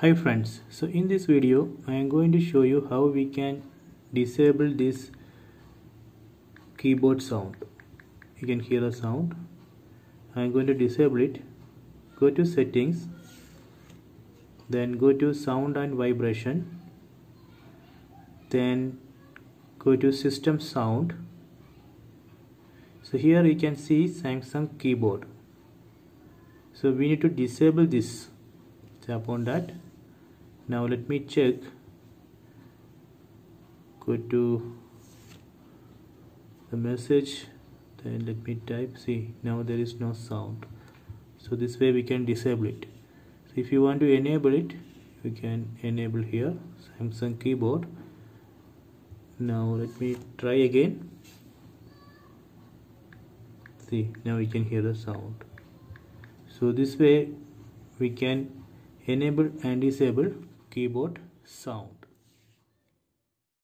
hi friends so in this video I am going to show you how we can disable this keyboard sound. You can hear the sound. I am going to disable it. Go to settings then go to sound and vibration then go to system sound. So here you can see Samsung keyboard. So we need to disable this. Tap on that now let me check. Go to the message then let me type see now there is no sound. So this way we can disable it. So if you want to enable it you can enable here Samsung keyboard. Now let me try again. See now we can hear the sound. So this way we can enable and disable keyboard sound